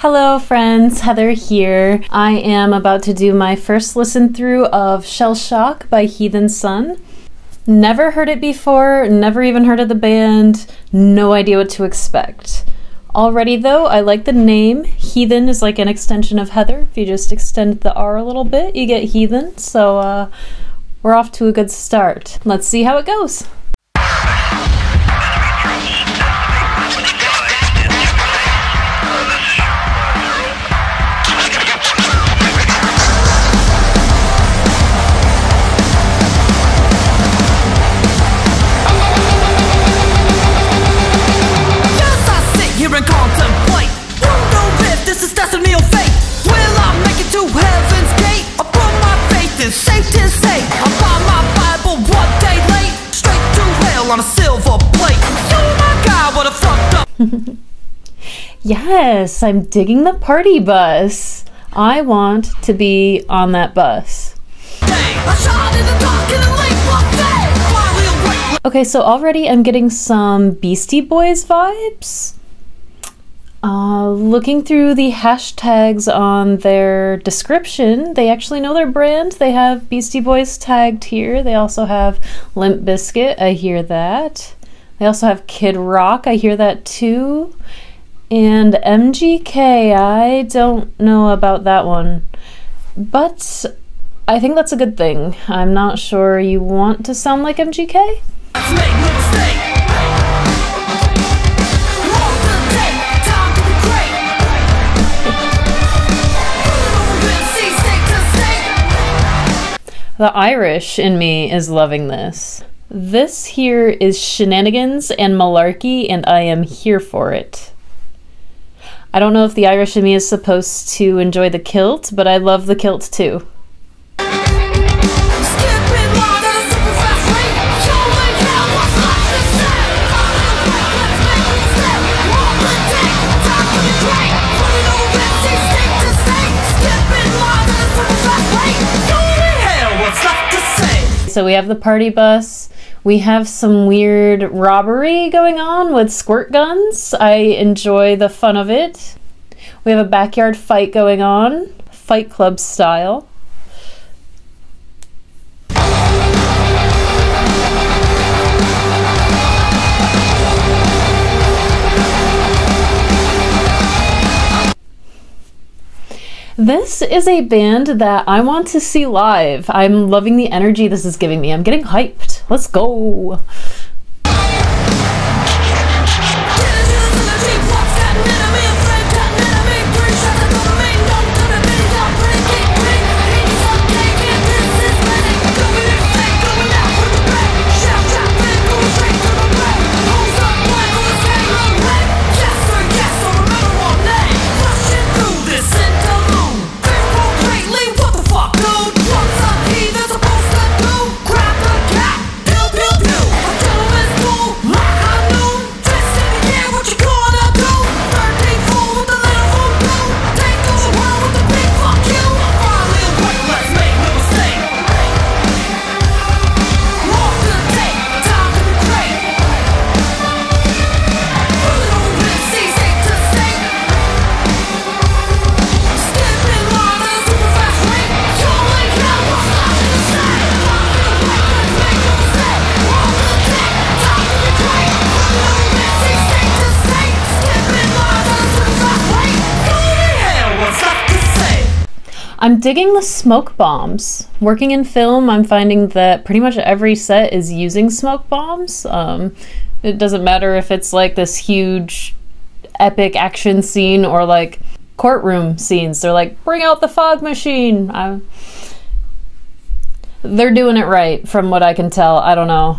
Hello, friends. Heather here. I am about to do my first listen through of Shell Shock by Heathen Sun. Never heard it before, never even heard of the band, no idea what to expect. Already, though, I like the name. Heathen is like an extension of Heather. If you just extend the R a little bit, you get Heathen. So, uh, we're off to a good start. Let's see how it goes. On a silver plate. Oh my god, what a fucked up. yes, I'm digging the party bus. I want to be on that bus. Okay, so already I'm getting some Beastie Boys vibes. Uh, looking through the hashtags on their description, they actually know their brand. They have Beastie Boys tagged here. They also have Limp Bizkit. I hear that. They also have Kid Rock. I hear that too. And MGK. I don't know about that one. But I think that's a good thing. I'm not sure you want to sound like MGK. The Irish in me is loving this. This here is shenanigans and malarkey, and I am here for it. I don't know if the Irish in me is supposed to enjoy the kilt, but I love the kilt too. So we have the party bus. We have some weird robbery going on with squirt guns. I enjoy the fun of it. We have a backyard fight going on, Fight Club style. This is a band that I want to see live. I'm loving the energy this is giving me. I'm getting hyped. Let's go. I'm digging the smoke bombs. Working in film, I'm finding that pretty much every set is using smoke bombs. Um, it doesn't matter if it's like this huge epic action scene or like courtroom scenes. They're like, bring out the fog machine. I, they're doing it right from what I can tell. I don't know.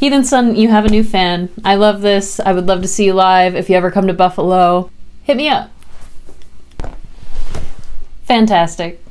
Heathen Sun, you have a new fan. I love this. I would love to see you live. If you ever come to Buffalo, hit me up. Fantastic.